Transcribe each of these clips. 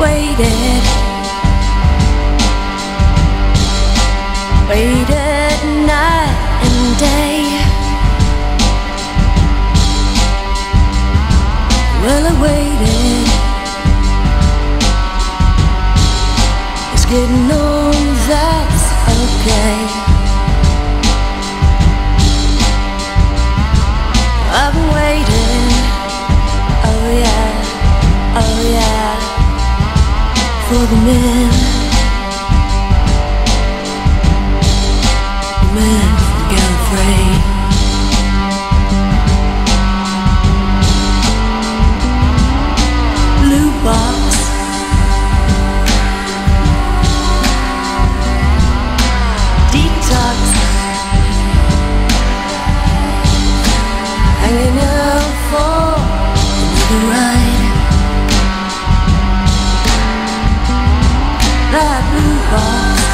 waited, waited night and day. Well, I waited. for the men. that we lost.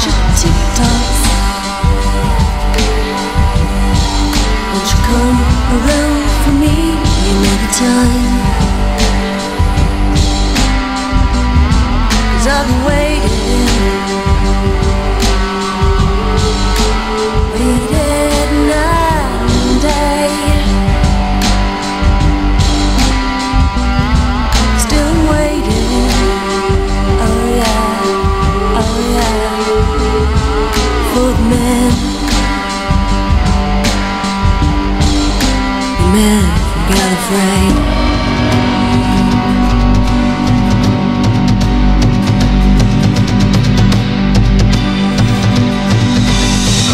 She ticked us Won't you come around for me another time? man, got afraid.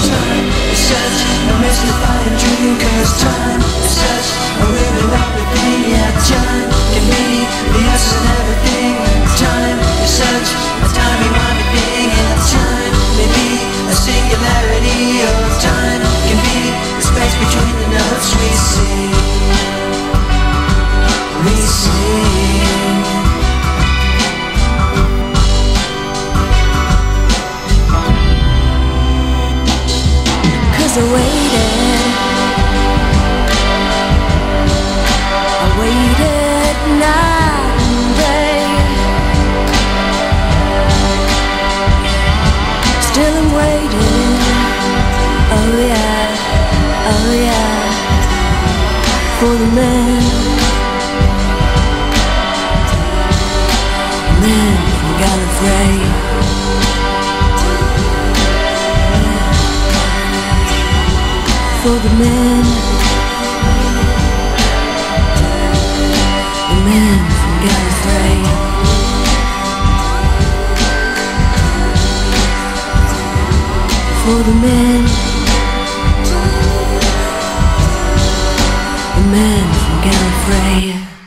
Time is set, no mystifying dream, cause time still am waiting. Oh yeah, oh yeah, for the man, man from Gallifrey. for the man. The man from Gallifrey.